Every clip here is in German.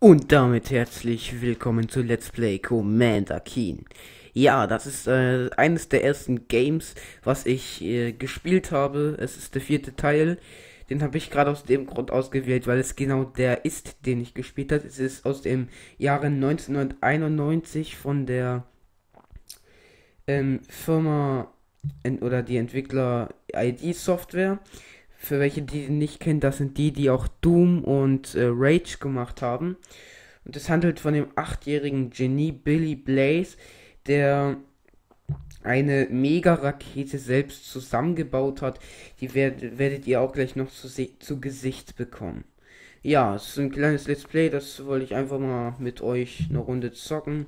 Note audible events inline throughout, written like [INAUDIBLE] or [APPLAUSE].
Und damit herzlich willkommen zu Let's Play Commander Keen. Ja, das ist äh, eines der ersten Games, was ich äh, gespielt habe. Es ist der vierte Teil. Den habe ich gerade aus dem Grund ausgewählt, weil es genau der ist, den ich gespielt habe. Es ist aus dem Jahre 1991 von der ähm, Firma oder die Entwickler ID Software. Für welche, die nicht kennen, das sind die, die auch Doom und äh, Rage gemacht haben. Und es handelt von dem achtjährigen Genie Billy Blaze, der eine Mega-Rakete selbst zusammengebaut hat. Die werd, werdet ihr auch gleich noch zu, zu Gesicht bekommen. Ja, es ist ein kleines Let's Play, das wollte ich einfach mal mit euch eine Runde zocken.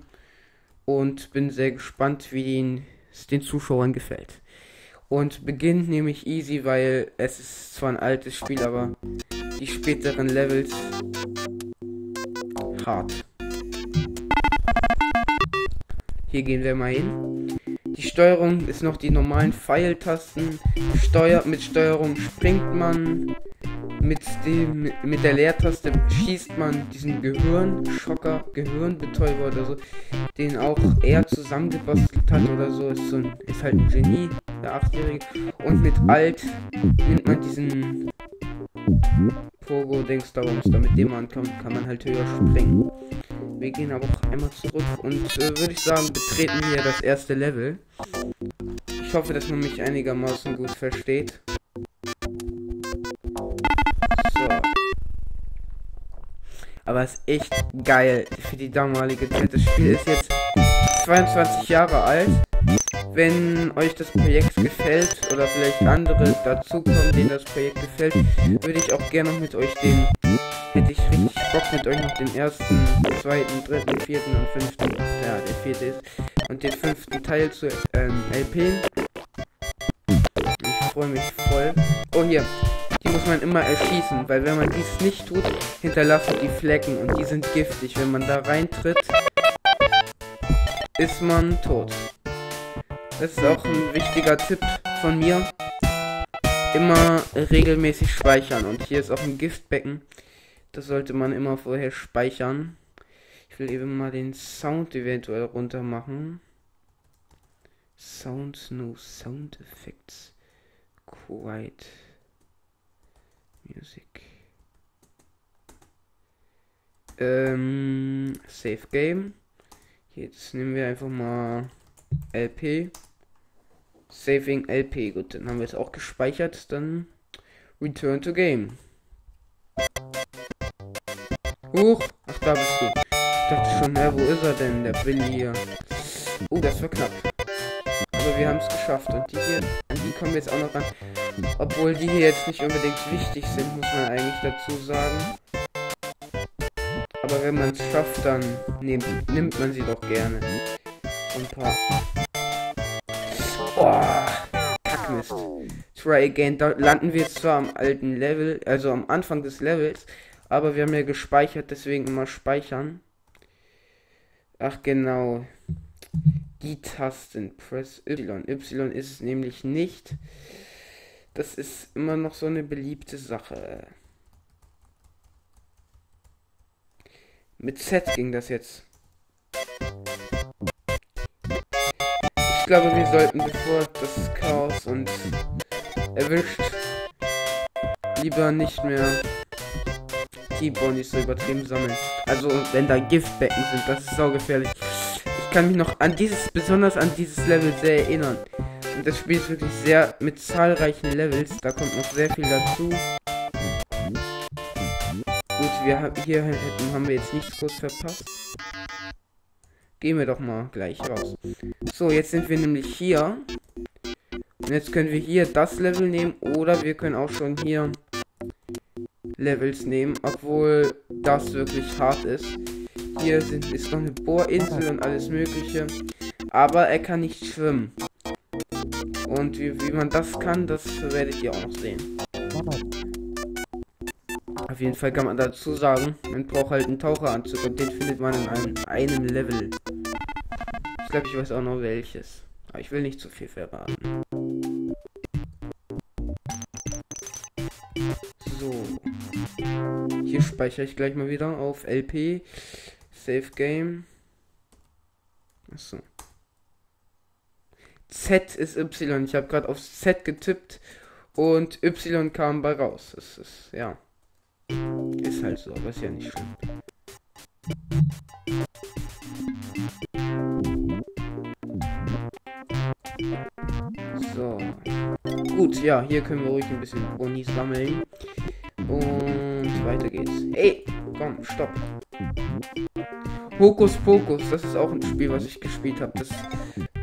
Und bin sehr gespannt, wie es den Zuschauern gefällt. Und beginnt nämlich easy, weil es ist zwar ein altes Spiel, aber die späteren Levels hart. Hier gehen wir mal hin. Die Steuerung ist noch die normalen Pfeiltasten. Steuer mit Steuerung springt man. Mit dem mit der Leertaste schießt man diesen Gehirnschocker, Gehirnbetäuber oder so, den auch er zusammengebastelt hat oder so. Ist so ein, ist halt ein Genie der Achtjährige. Und mit Alt nimmt man diesen Pogo-Dings da damit dem man kann, kann man halt höher springen. Wir gehen aber auch einmal zurück und äh, würde ich sagen, betreten hier das erste Level. Ich hoffe, dass man mich einigermaßen gut versteht. Aber es ist echt geil für die damalige Zeit. Das Spiel ist jetzt 22 Jahre alt wenn euch das Projekt gefällt oder vielleicht andere dazukommen, denen das Projekt gefällt, würde ich auch gerne mit euch den, hätte ich richtig Bock mit euch noch den ersten, zweiten, dritten, vierten und fünften, ja, der vierte ist, und den fünften Teil zu ähm, LP. Ich freue mich voll. Oh, hier. Die muss man immer erschießen, weil wenn man dies nicht tut, hinterlassen die Flecken und die sind giftig. Wenn man da reintritt, ist man tot. Das ist auch ein wichtiger Tipp von mir. Immer regelmäßig speichern. Und hier ist auch ein Giftbecken. Das sollte man immer vorher speichern. Ich will eben mal den Sound eventuell runter machen. Sounds, no Sound Effects. Quiet. Music. Ähm, Save Game. Jetzt nehmen wir einfach mal LP. Saving LP. Gut, dann haben wir es auch gespeichert. Dann Return to Game. Huch. Ach, da bist du. Ich dachte schon, na, wo ist er denn, der Billy hier? Oh, das war knapp. Aber wir haben es geschafft. Und die hier, an die kommen wir jetzt auch noch ran. Obwohl die hier jetzt nicht unbedingt wichtig sind, muss man eigentlich dazu sagen. Aber wenn man es schafft, dann nimmt, nimmt man sie doch gerne. Ein paar Boah, Kackmist. Try again. Da landen wir zwar am alten Level, also am Anfang des Levels, aber wir haben ja gespeichert, deswegen immer speichern. Ach genau. Die Tasten. Press Y. Y ist es nämlich nicht. Das ist immer noch so eine beliebte Sache. Mit Z ging das jetzt. Ich glaube, wir sollten, bevor das Chaos uns erwischt, lieber nicht mehr die Bonis so übertrieben sammeln. Also, wenn da Giftbecken sind, das ist saugefährlich. Ich kann mich noch an dieses, besonders an dieses Level sehr erinnern. Und das Spiel ist wirklich sehr mit zahlreichen Levels. Da kommt noch sehr viel dazu. Gut, wir haben hier hätten, haben wir jetzt nichts groß verpasst. Gehen wir doch mal gleich raus. So, jetzt sind wir nämlich hier. Und jetzt können wir hier das Level nehmen oder wir können auch schon hier Levels nehmen, obwohl das wirklich hart ist. Hier sind, ist noch eine Bohrinsel und alles mögliche. Aber er kann nicht schwimmen. Und wie, wie man das kann, das werdet ihr auch noch sehen. Auf jeden Fall kann man dazu sagen, man braucht halt einen Taucheranzug und den findet man in einem, einem Level. Ich glaube, ich weiß auch noch welches. Aber ich will nicht zu viel verraten. So. Hier speichere ich gleich mal wieder auf LP. Save Game. Achso. Z ist Y. Ich habe gerade auf Z getippt und Y kam bei raus. Das ist, ja. Ist halt so, aber ist ja nicht schlimm. Ja, hier können wir ruhig ein bisschen Boni sammeln. Und weiter geht's. Ey, komm, stopp. Hokus Pokus, das ist auch ein Spiel, was ich gespielt habe. Das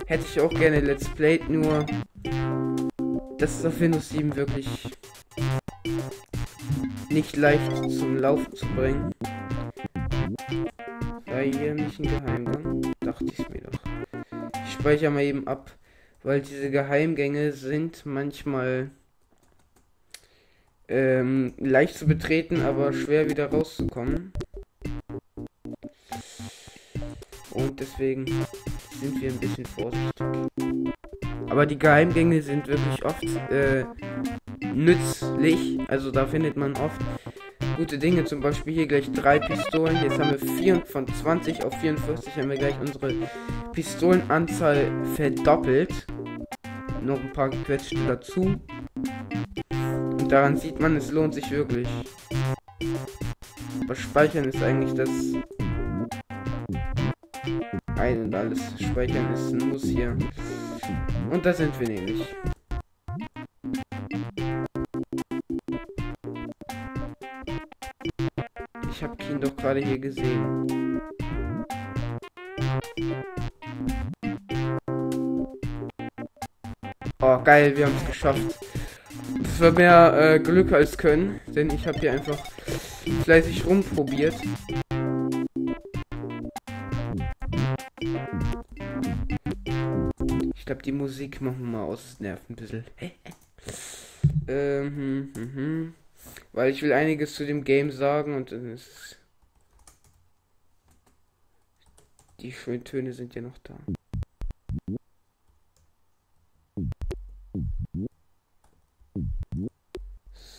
hätte ich auch gerne Let's Played, nur das ist auf Windows 7 wirklich nicht leicht zum Laufen zu bringen. War hier nicht ein Geheimgang? Dachte ich mir doch. Ich speichere mal eben ab, weil diese Geheimgänge sind manchmal ähm, leicht zu betreten, aber schwer wieder rauszukommen. Und deswegen sind wir ein bisschen vorsichtig. Aber die Geheimgänge sind wirklich oft äh, nützlich. Also da findet man oft gute Dinge. Zum Beispiel hier gleich drei Pistolen. Jetzt haben wir 4 von 20 auf 44 haben wir gleich unsere Pistolenanzahl verdoppelt. Noch ein paar gequetschte dazu. Und daran sieht man, es lohnt sich wirklich. Aber speichern ist eigentlich das ein und alles. Speichern ist ein Muss hier. Und da sind wir nämlich. Ich habe ihn doch gerade hier gesehen. Oh, geil, wir haben es geschafft. Das war mehr äh, Glück als Können, denn ich habe hier einfach fleißig rumprobiert. Ich glaube, die Musik machen wir mal aus. Nervt ein bisschen. ähm, hm, hm, hm. Weil ich will einiges zu dem Game sagen und dann ist. Die schönen Töne sind ja noch da.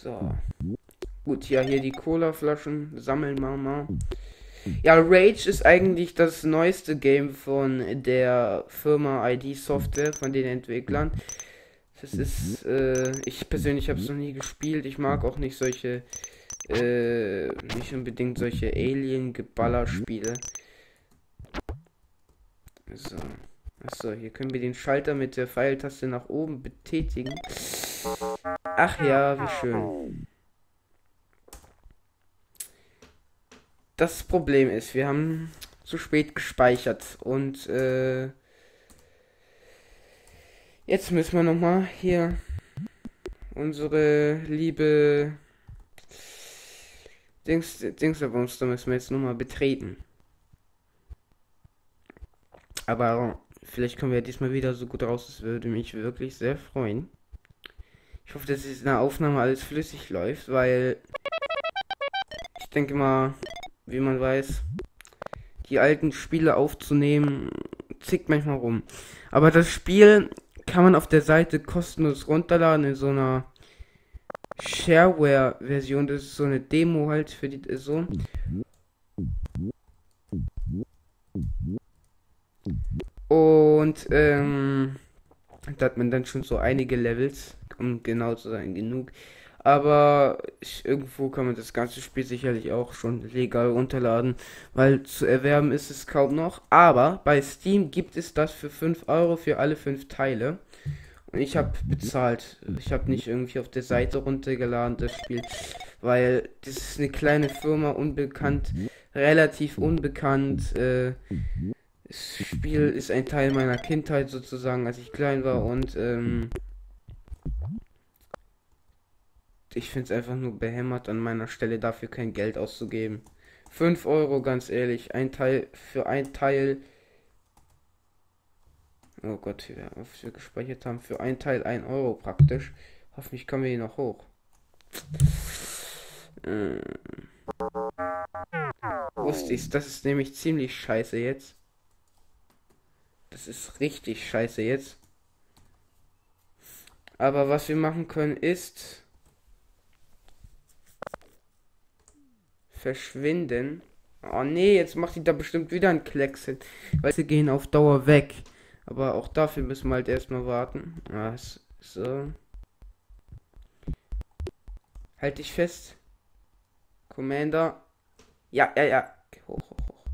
So. Gut, ja, hier die Cola-Flaschen. Sammeln mal. Ja, Rage ist eigentlich das neueste Game von der Firma ID Software, von den Entwicklern. Das ist, äh, ich persönlich habe es noch nie gespielt. Ich mag auch nicht solche, äh, nicht unbedingt solche Alien-Geballer-Spiele. So. Achso, hier können wir den Schalter mit der Pfeiltaste nach oben betätigen. Ach ja, wie schön. Das Problem ist, wir haben zu spät gespeichert und äh, jetzt müssen wir noch mal hier unsere liebe Dings Dingsabumster müssen wir jetzt noch mal betreten. Aber vielleicht kommen wir diesmal wieder so gut raus, das würde mich wirklich sehr freuen. Hoffe, dass es in der Aufnahme alles flüssig läuft, weil ich denke mal, wie man weiß, die alten Spiele aufzunehmen, zickt manchmal rum. Aber das Spiel kann man auf der Seite kostenlos runterladen in so einer Shareware-Version. Das ist so eine Demo halt für die so. Und ähm, da hat man dann schon so einige Levels, um genau zu sein, genug. Aber ich, irgendwo kann man das ganze Spiel sicherlich auch schon legal runterladen, weil zu erwerben ist es kaum noch. Aber bei Steam gibt es das für 5 Euro für alle 5 Teile. Und ich habe bezahlt. Ich habe nicht irgendwie auf der Seite runtergeladen, das Spiel. Weil das ist eine kleine Firma, unbekannt, relativ unbekannt. Äh, das Spiel ist ein Teil meiner Kindheit sozusagen, als ich klein war. Und ähm, ich finde es einfach nur behämmert, an meiner Stelle dafür kein Geld auszugeben. 5 Euro, ganz ehrlich. Ein Teil für ein Teil. Oh Gott, was wir gespeichert haben. Für ein Teil 1 Euro praktisch. Hoffentlich kommen wir hier noch hoch. Äh. Wusste ich, das ist nämlich ziemlich scheiße jetzt. Das ist richtig scheiße jetzt. Aber was wir machen können ist verschwinden. Oh nee, jetzt macht die da bestimmt wieder ein Klecks hin. Weil sie gehen auf Dauer weg. Aber auch dafür müssen wir halt erstmal warten. Was? So. Halt dich fest. Commander. Ja, ja, ja. Hoch, hoch, hoch.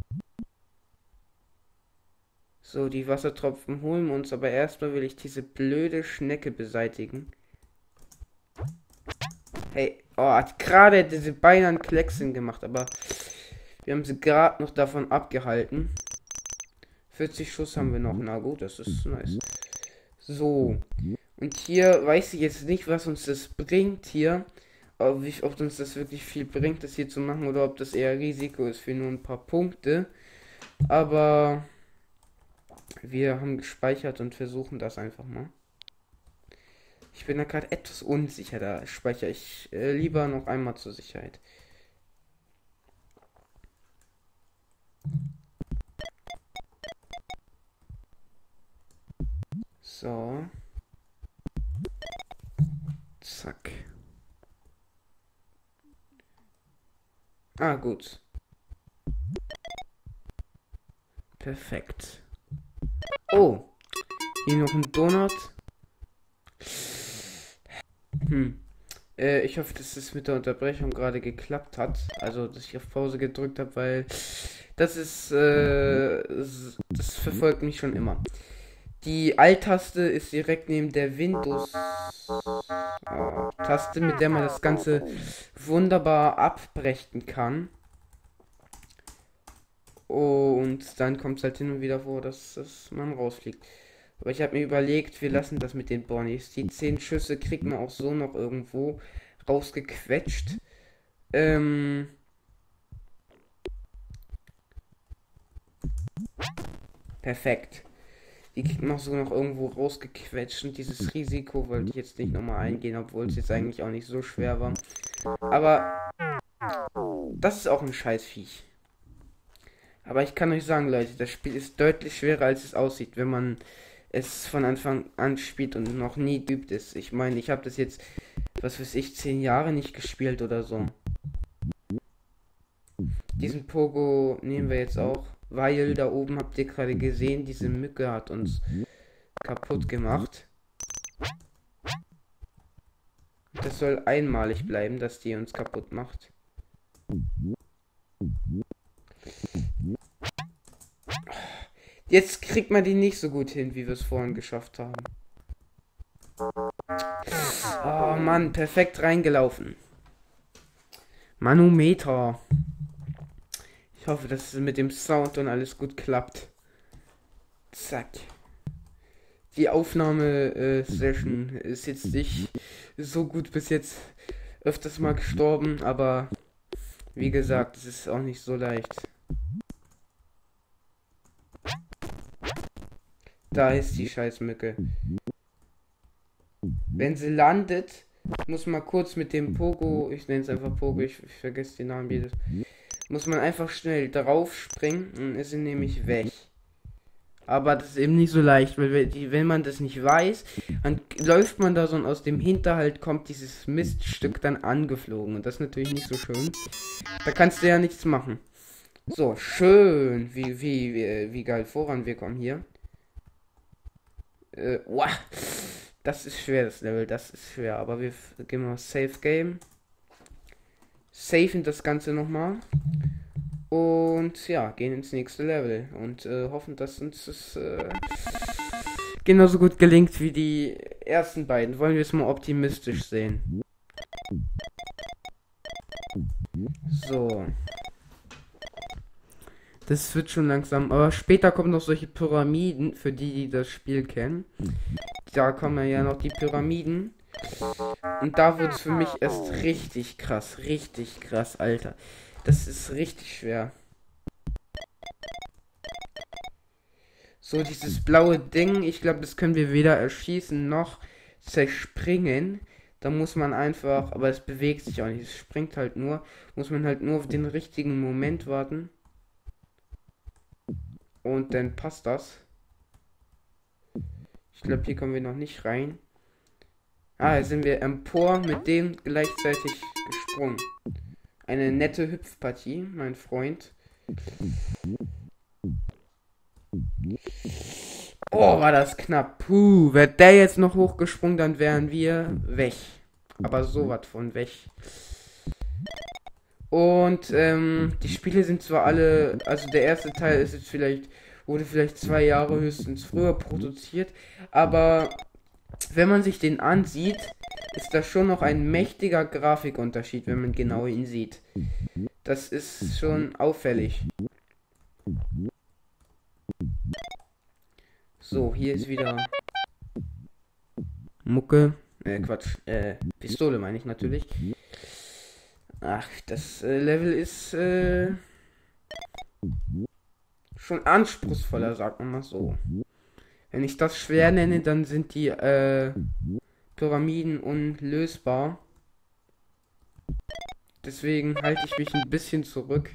So, die Wassertropfen holen wir uns, aber erstmal will ich diese blöde Schnecke beseitigen. Hey, oh, hat gerade diese beinahe einen Klecksen gemacht, aber wir haben sie gerade noch davon abgehalten. 40 Schuss haben wir noch. Na gut, das ist nice. So. Und hier weiß ich jetzt nicht, was uns das bringt hier. Ob, ich, ob uns das wirklich viel bringt, das hier zu machen, oder ob das eher Risiko ist für nur ein paar Punkte. Aber wir haben gespeichert und versuchen das einfach mal. Ich bin da gerade etwas unsicher, da speichere ich äh, lieber noch einmal zur Sicherheit. So. Zack. Ah, gut. Perfekt. Oh. Hier noch ein Donut. Hm. Äh, ich hoffe, dass es mit der Unterbrechung gerade geklappt hat. Also, dass ich auf Pause gedrückt habe, weil das ist, äh, das verfolgt mich schon immer. Die Alt-Taste ist direkt neben der Windows-Taste, mit der man das Ganze wunderbar abbrechen kann. Und dann kommt es halt hin und wieder vor, dass, dass man rausfliegt. Aber ich habe mir überlegt, wir lassen das mit den Bonnies. Die 10 Schüsse kriegt man auch so noch irgendwo rausgequetscht. Ähm. Perfekt. Die kriegt man auch so noch irgendwo rausgequetscht. Und dieses Risiko wollte ich jetzt nicht nochmal eingehen, obwohl es jetzt eigentlich auch nicht so schwer war. Aber das ist auch ein Scheißviech. Aber ich kann euch sagen, Leute, das Spiel ist deutlich schwerer, als es aussieht, wenn man es von Anfang an spielt und noch nie übt ist. Ich meine, ich habe das jetzt, was weiß ich, zehn Jahre nicht gespielt oder so. Diesen Pogo nehmen wir jetzt auch, weil da oben habt ihr gerade gesehen, diese Mücke hat uns kaputt gemacht. Das soll einmalig bleiben, dass die uns kaputt macht. Jetzt kriegt man die nicht so gut hin, wie wir es vorhin geschafft haben. Oh Mann, perfekt reingelaufen. Manometer. Ich hoffe, dass es mit dem Sound und alles gut klappt. Zack. Die Aufnahme-Session äh, ist jetzt nicht so gut bis jetzt öfters mal gestorben, aber wie gesagt, es ist auch nicht so leicht. Da ist die Scheißmücke. Wenn sie landet, muss man kurz mit dem Pogo, ich nenne es einfach Pogo, ich, ich vergesse den Namen jedes, muss man einfach schnell drauf springen und ist sie nämlich weg. Aber das ist eben nicht so leicht, weil wenn man das nicht weiß, dann läuft man da so und aus dem Hinterhalt kommt dieses Miststück dann angeflogen. Und das ist natürlich nicht so schön. Da kannst du ja nichts machen. So, schön. Wie, wie, wie, wie geil voran wir kommen hier. Äh, wow. Das ist schwer, das Level. Das ist schwer. Aber wir gehen mal Safe Game. Safen das Ganze nochmal. Und ja, gehen ins nächste Level. Und äh, hoffen, dass uns das äh, genauso gut gelingt wie die ersten beiden. Wollen wir es mal optimistisch sehen. So. Das wird schon langsam. Aber später kommen noch solche Pyramiden, für die, die das Spiel kennen. Da kommen ja noch die Pyramiden. Und da wird es für mich erst richtig krass. Richtig krass, Alter. Das ist richtig schwer. So, dieses blaue Ding, ich glaube, das können wir weder erschießen noch zerspringen. Da muss man einfach, aber es bewegt sich auch nicht, es springt halt nur. Muss man halt nur auf den richtigen Moment warten. Und dann passt das. Ich glaube, hier kommen wir noch nicht rein. Ah, jetzt sind wir empor mit dem gleichzeitig gesprungen. eine nette Hüpfpartie, mein Freund. Oh, war das knapp. Puh, wäre der jetzt noch hochgesprungen, dann wären wir weg. Aber so was von weg. Und ähm, die Spiele sind zwar alle, also der erste Teil ist jetzt vielleicht, wurde vielleicht zwei Jahre höchstens früher produziert, aber wenn man sich den ansieht, ist das schon noch ein mächtiger Grafikunterschied, wenn man genau ihn sieht. Das ist schon auffällig. So, hier ist wieder Mucke. Äh, Quatsch. Äh, Pistole meine ich natürlich. Ach, das äh, Level ist äh, schon anspruchsvoller, sagt man mal so. Wenn ich das schwer nenne, dann sind die äh, Pyramiden unlösbar. Deswegen halte ich mich ein bisschen zurück.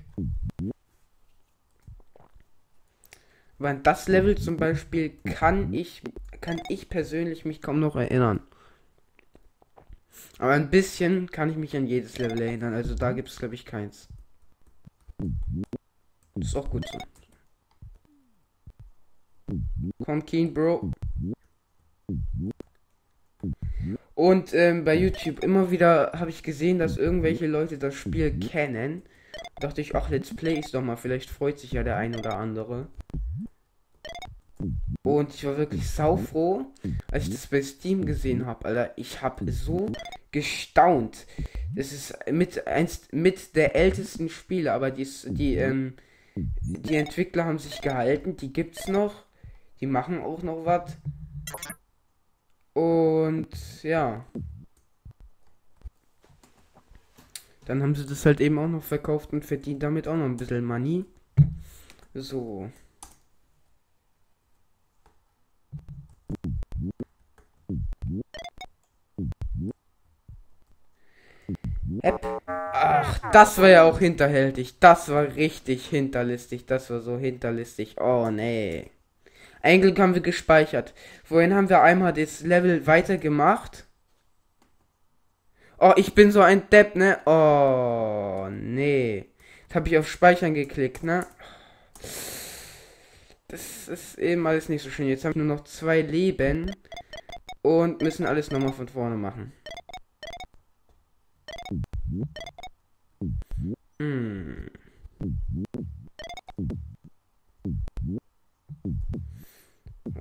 Weil das Level zum Beispiel kann ich, kann ich persönlich mich kaum noch erinnern. Aber ein bisschen kann ich mich an jedes Level erinnern. Also da gibt es, glaube ich, keins. Das ist auch gut so. Komm, Keen, Bro. Und ähm, bei YouTube immer wieder habe ich gesehen, dass irgendwelche Leute das Spiel kennen. Dachte ich, ach, Let's Play ist doch mal, vielleicht freut sich ja der ein oder andere. Und ich war wirklich saufroh, als ich das bei Steam gesehen habe, Alter. Ich habe so gestaunt. Das ist mit eins mit der ältesten Spiele, aber die, die, ähm, die Entwickler haben sich gehalten, die gibt's noch. Die machen auch noch was. Und ja. Dann haben sie das halt eben auch noch verkauft und verdient damit auch noch ein bisschen Money. So. App. Ach, das war ja auch hinterhältig. Das war richtig hinterlistig. Das war so hinterlistig. Oh, nee. Ein haben wir gespeichert. Vorhin haben wir einmal das Level weitergemacht. Oh, ich bin so ein Depp, ne? Oh, nee. Jetzt habe ich auf Speichern geklickt, ne? Das ist eben alles nicht so schön. Jetzt haben wir nur noch zwei Leben. Und müssen alles nochmal von vorne machen. Hm.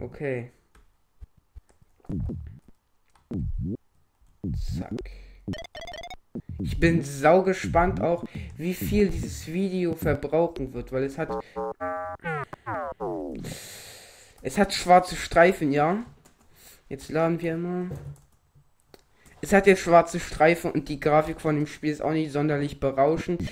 Okay. Zack. Ich bin sau gespannt auch, wie viel dieses Video verbrauchen wird, weil es hat... Es hat schwarze Streifen, ja. Jetzt laden wir mal. Es hat jetzt schwarze Streifen und die Grafik von dem Spiel ist auch nicht sonderlich berauschend.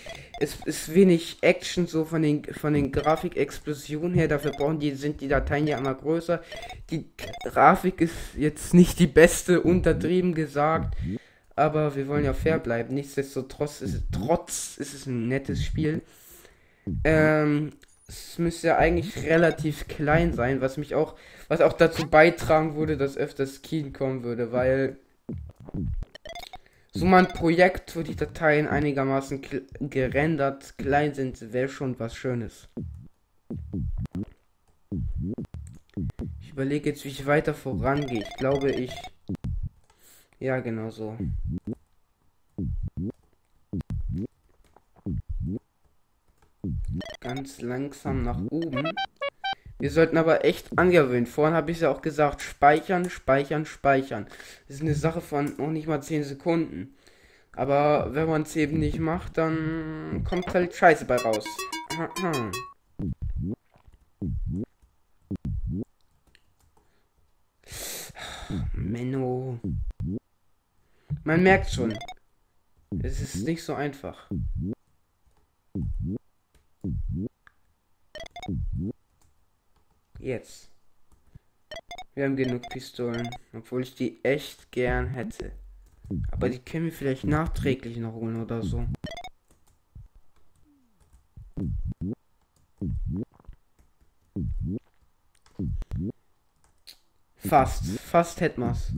Es ist wenig Action so von den von den Grafikexplosionen her. Dafür brauchen die sind die Dateien ja immer größer. Die Grafik ist jetzt nicht die beste, untertrieben gesagt. Aber wir wollen ja fair bleiben. Nichtsdestotrotz ist trotz ist es ein nettes Spiel. Ähm, es müsste ja eigentlich relativ klein sein, was mich auch, was auch dazu beitragen würde, dass öfters Keen kommen würde, weil so mal ein Projekt, wo die Dateien einigermaßen gerendert klein sind, wäre schon was Schönes. Ich überlege jetzt, wie ich weiter vorangehe. Ich glaube, ich... Ja, genau so. Ganz langsam nach oben. Wir sollten aber echt angewöhnen. Vorhin habe ich ja auch gesagt, speichern, speichern, speichern. Das ist eine Sache von noch nicht mal 10 Sekunden. Aber wenn man es eben nicht macht, dann kommt halt Scheiße bei raus. Menno. Man merkt schon. Es ist nicht so einfach. Jetzt. Wir haben genug Pistolen, obwohl ich die echt gern hätte. Aber die können wir vielleicht nachträglich noch holen oder so. Fast, fast hätten wir's.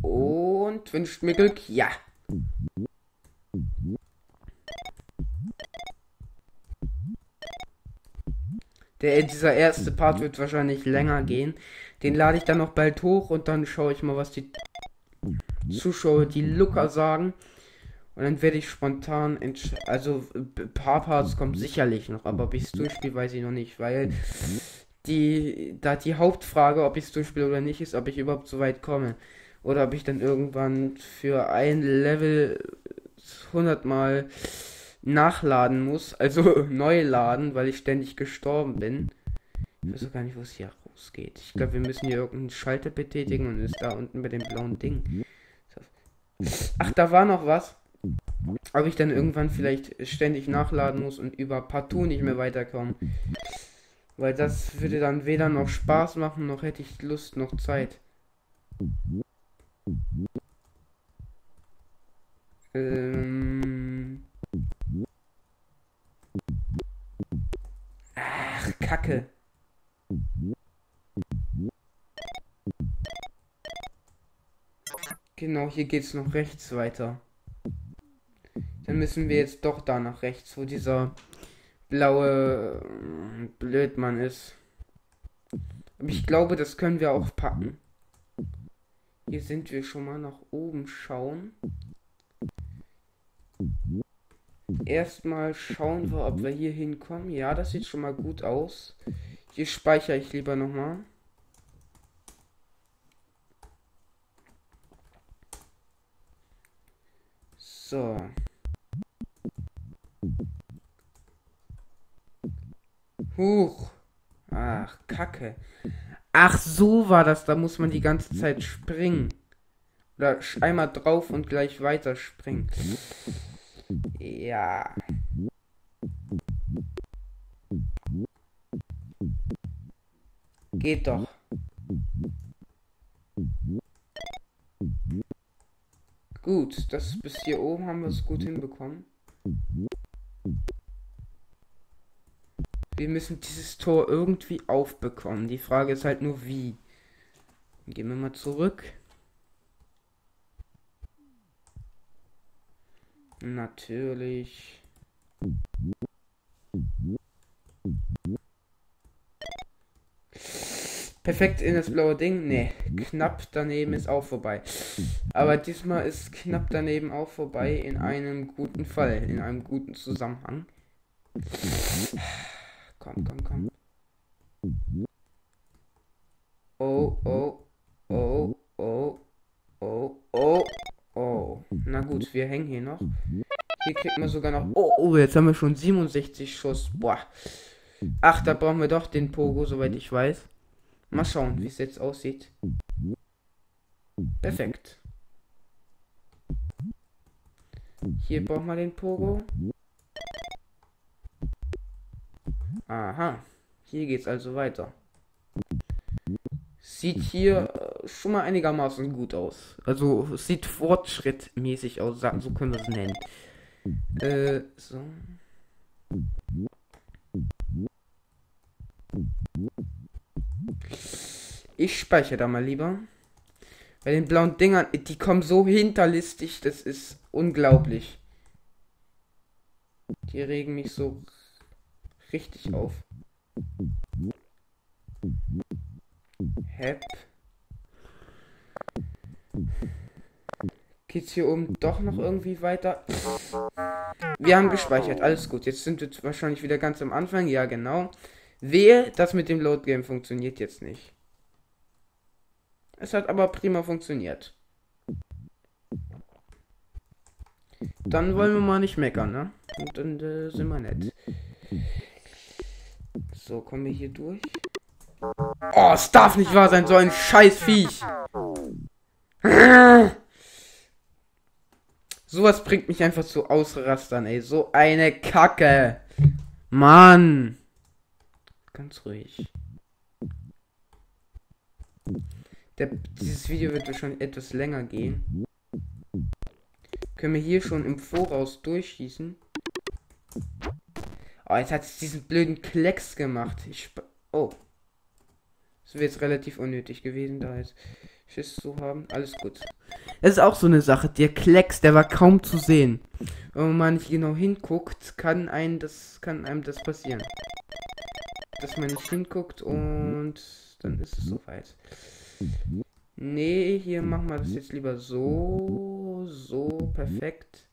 und wünscht mir Glück. Ja. Der, dieser erste Part wird wahrscheinlich länger gehen. Den lade ich dann noch bald hoch und dann schaue ich mal, was die Zuschauer, die Looker sagen. Und dann werde ich spontan Also, ein paar Parts kommt sicherlich noch, aber ob ich es durchspiele, weiß ich noch nicht, weil die, da die Hauptfrage, ob ich es durchspiele oder nicht, ist, ob ich überhaupt so weit komme. Oder ob ich dann irgendwann für ein Level 100 Mal nachladen muss, also [LAUGHS] neu laden, weil ich ständig gestorben bin. Ich weiß auch gar nicht, wo es hier rausgeht. Ich glaube, wir müssen hier irgendeinen Schalter betätigen und ist da unten bei dem blauen Ding. Ach, da war noch was. Ob ich dann irgendwann vielleicht ständig nachladen muss und über partout nicht mehr weiterkommen. Weil das würde dann weder noch Spaß machen, noch hätte ich Lust, noch Zeit. Ähm. Kacke. Genau, hier geht's noch rechts weiter. Dann müssen wir jetzt doch da nach rechts, wo dieser blaue äh, Blödmann ist. Aber ich glaube, das können wir auch packen. Hier sind wir schon mal nach oben schauen. Erstmal schauen wir, ob wir hier hinkommen. Ja, das sieht schon mal gut aus. Hier speichere ich lieber nochmal. So. Huch. Ach, Kacke. Ach, so war das. Da muss man die ganze Zeit springen. Oder einmal drauf und gleich weiter springen. Ja. Geht doch. Gut, das bis hier oben haben wir es gut hinbekommen. Wir müssen dieses Tor irgendwie aufbekommen. Die Frage ist halt nur wie. Gehen wir mal zurück. Natürlich. Perfekt in das blaue Ding. Nee, knapp daneben ist auch vorbei. Aber diesmal ist knapp daneben auch vorbei in einem guten Fall, in einem guten Zusammenhang. Komm, komm, komm. Oh, oh, oh, oh, oh, oh, oh. Na gut, wir hängen hier noch. Hier kriegt man sogar noch. Oh, oh, jetzt haben wir schon 67 Schuss. Boah. Ach, da brauchen wir doch den Pogo, soweit ich weiß. Mal schauen, wie es jetzt aussieht. Perfekt. Hier brauchen wir den Pogo. Aha. Hier geht's also weiter. Sieht hier äh, schon mal einigermaßen gut aus. Also sieht fortschrittmäßig aus, so können wir es nennen. Äh, so. Ich speichere da mal lieber. Bei den blauen Dingern, die kommen so hinterlistig, das ist unglaublich. Die regen mich so richtig auf. Hep. Geht's hier oben doch noch irgendwie weiter? Wir haben gespeichert, alles gut. Jetzt sind wir wahrscheinlich wieder ganz am Anfang. Ja, genau. Wehe, das mit dem Load Game funktioniert jetzt nicht. Es hat aber prima funktioniert. Dann wollen wir mal nicht meckern, ne? Und dann äh, sind wir nett. So, kommen wir hier durch. Oh, es darf nicht wahr sein, so ein scheiß Viech. Sowas bringt mich einfach zu Ausrastern, ey. So eine Kacke. Mann. Ganz ruhig. Der, dieses Video wird wahrscheinlich etwas länger gehen. Können wir hier schon im Voraus durchschießen? Oh, jetzt hat es diesen blöden Klecks gemacht. Ich oh. Das wäre jetzt relativ unnötig gewesen, da jetzt Schiss zu haben. Alles gut. Es ist auch so eine Sache. Der Klecks, der war kaum zu sehen. Wenn man nicht genau hinguckt, kann einem das, kann einem das passieren. Dass man nicht hinguckt und dann ist es soweit. Nee, hier machen wir das jetzt lieber so, so, perfekt.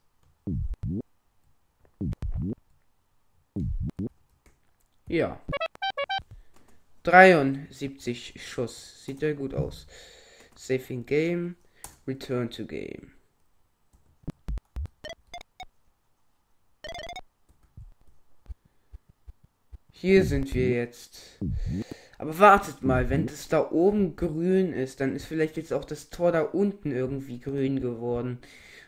Ja. 73 Schuss. Sieht ja gut aus. Saving Game. Return to Game. Hier sind wir jetzt. Aber wartet mal, wenn das da oben grün ist, dann ist vielleicht jetzt auch das Tor da unten irgendwie grün geworden.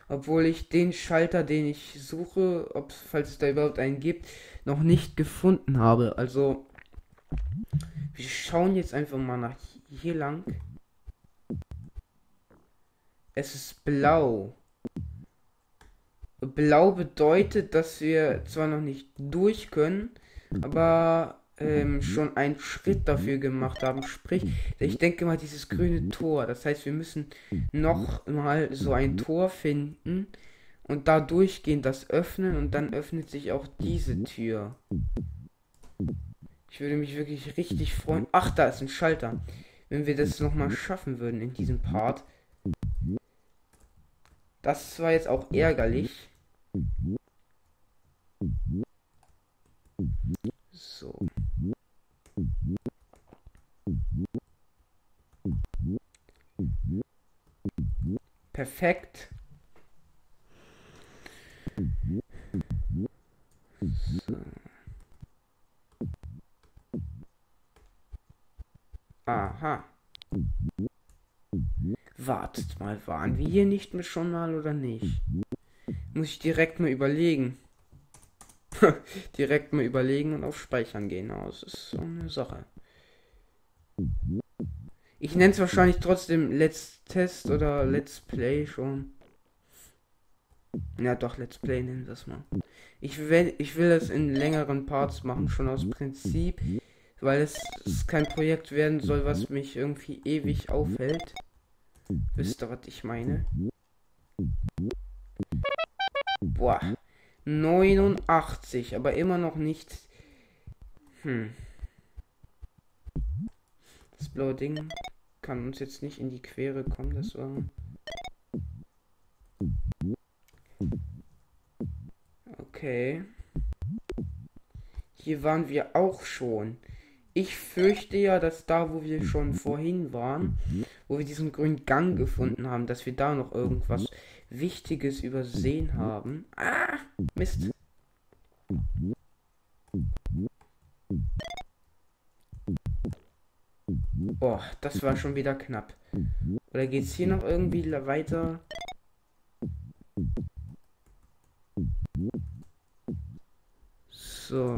Obwohl ich den Schalter, den ich suche, ob falls es da überhaupt einen gibt, noch nicht gefunden habe. Also wir schauen jetzt einfach mal nach hier lang. Es ist blau. Blau bedeutet, dass wir zwar noch nicht durch können, aber ähm, schon einen Schritt dafür gemacht haben. Sprich, ich denke mal dieses grüne Tor. Das heißt, wir müssen noch mal so ein Tor finden und da durchgehend das öffnen und dann öffnet sich auch diese Tür. Ich würde mich wirklich richtig freuen. Ach, da ist ein Schalter. Wenn wir das nochmal schaffen würden in diesem Part. Das war jetzt auch ärgerlich. So. Perfekt. So. Aha. Wartet mal, waren wir hier nicht mehr schon mal oder nicht? Muss ich direkt mal überlegen. [LAUGHS] direkt mal überlegen und auf Speichern gehen. Das ist so eine Sache. Ich nenne es wahrscheinlich trotzdem Let's Test oder Let's Play schon. Ja, doch, Let's Play nennen wir das mal. Ich will, ich will das in längeren Parts machen, schon aus Prinzip weil es, es kein Projekt werden soll, was mich irgendwie ewig aufhält. Wisst ihr, was ich meine? Boah. 89, aber immer noch nicht. Hm. Das blaue Ding kann uns jetzt nicht in die Quere kommen, das war. Okay. Hier waren wir auch schon. Ich fürchte ja, dass da, wo wir schon vorhin waren, wo wir diesen grünen Gang gefunden haben, dass wir da noch irgendwas Wichtiges übersehen haben. Ah, Mist. Boah, das war schon wieder knapp. Oder geht's hier noch irgendwie weiter? So.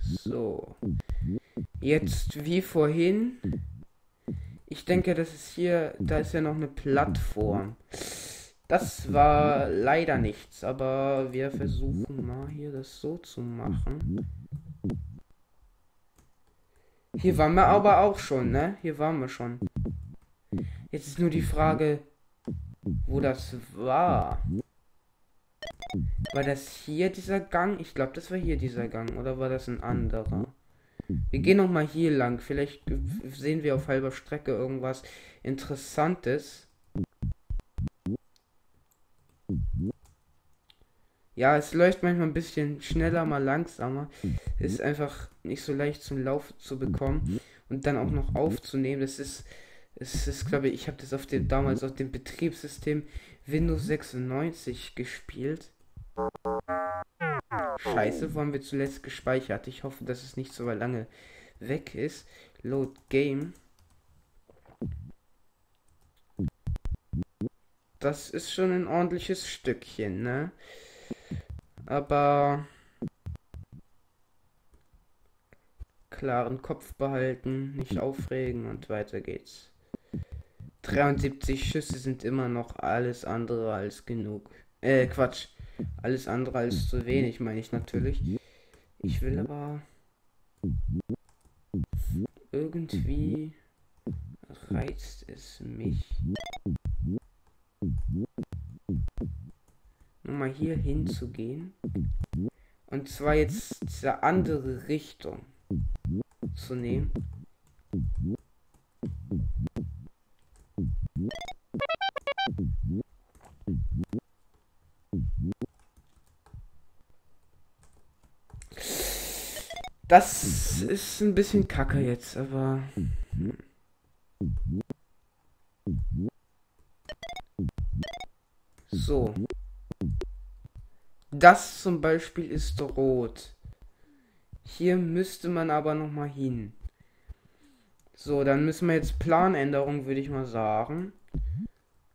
So. Jetzt wie vorhin. Ich denke, das ist hier, da ist ja noch eine Plattform. Das war leider nichts, aber wir versuchen mal hier das so zu machen. Hier waren wir aber auch schon, ne? Hier waren wir schon. Jetzt ist nur die Frage, wo das war. War das hier dieser Gang? Ich glaube, das war hier dieser Gang. Oder war das ein anderer? Wir gehen noch mal hier lang. Vielleicht sehen wir auf halber Strecke irgendwas Interessantes. Ja, es läuft manchmal ein bisschen schneller, mal langsamer. Ist einfach nicht so leicht zum Lauf zu bekommen und dann auch noch aufzunehmen. Das ist, es ist, glaube ich, ich habe das auf dem damals auf dem Betriebssystem Windows 96 gespielt. Scheiße, wo haben wir zuletzt gespeichert? Ich hoffe, dass es nicht so lange weg ist. Load Game. Das ist schon ein ordentliches Stückchen, ne? Aber klaren Kopf behalten, nicht aufregen und weiter geht's. 73 Schüsse sind immer noch alles andere als genug. Äh, Quatsch. Alles andere als zu wenig, meine ich natürlich. Ich will aber irgendwie reizt es mich. Nur mal hier hinzugehen. Und zwar jetzt diese andere Richtung zu nehmen. Das ist ein bisschen kacke jetzt, aber. So. Das zum Beispiel ist rot. Hier müsste man aber noch mal hin. So, dann müssen wir jetzt Planänderung, würde ich mal sagen.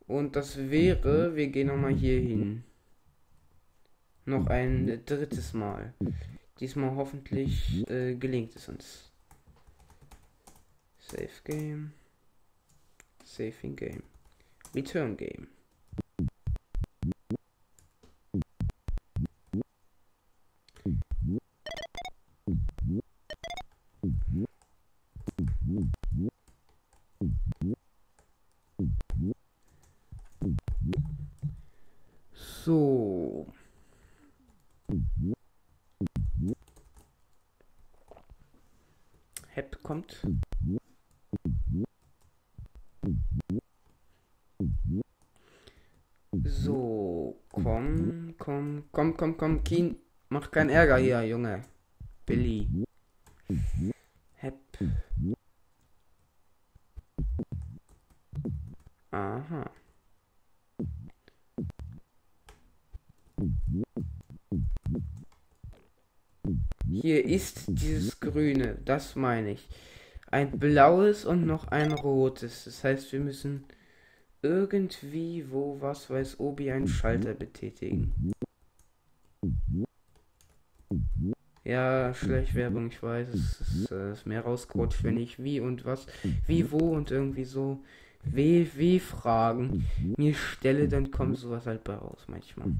Und das wäre, wir gehen noch mal hier hin. Noch ein drittes Mal. Diesmal hoffentlich äh, gelingt es uns. Save Game. Saving Game. Return Game. So. Hep kommt. So, komm, komm, komm, komm, komm, Keen, mach keinen Ärger hier, Junge. Billy. Hier ist dieses Grüne, das meine ich. Ein blaues und noch ein rotes. Das heißt, wir müssen irgendwie, wo, was weiß Obi, einen Schalter betätigen. Ja, Schleichwerbung, ich weiß, es ist, äh, ist mehr rausgerutscht, wenn ich wie und was, wie, wo und irgendwie so WW-Fragen mir stelle, dann kommt sowas halt bei raus manchmal.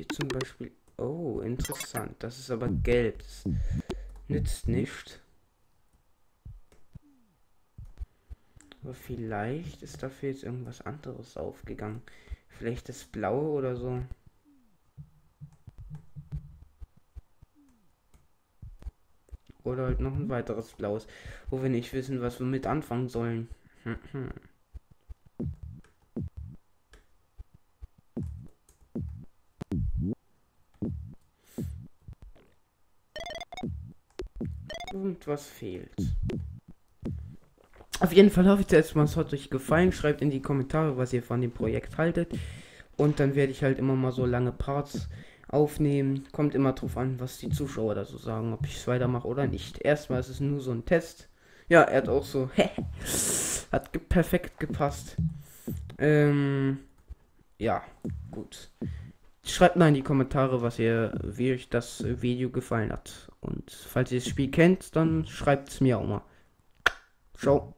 Hier zum Beispiel. Oh, interessant. Das ist aber gelb. Das nützt nicht. Aber vielleicht ist dafür jetzt irgendwas anderes aufgegangen. Vielleicht das Blaue oder so. Oder halt noch ein weiteres Blaues, wo wir nicht wissen, was wir mit anfangen sollen. Irgendwas fehlt. Auf jeden Fall hoffe ich jetzt mal, es hat euch gefallen. Schreibt in die Kommentare, was ihr von dem Projekt haltet. Und dann werde ich halt immer mal so lange Parts aufnehmen. Kommt immer drauf an, was die Zuschauer da so sagen, ob ich es weitermache oder nicht. Erstmal ist es nur so ein Test. Ja, er hat auch so. [LAUGHS] hat ge perfekt gepasst. Ähm, ja, gut. Schreibt mal in die Kommentare, was ihr, wie euch das Video gefallen hat. Und falls ihr das Spiel kennt, dann schreibt es mir auch mal. Ciao.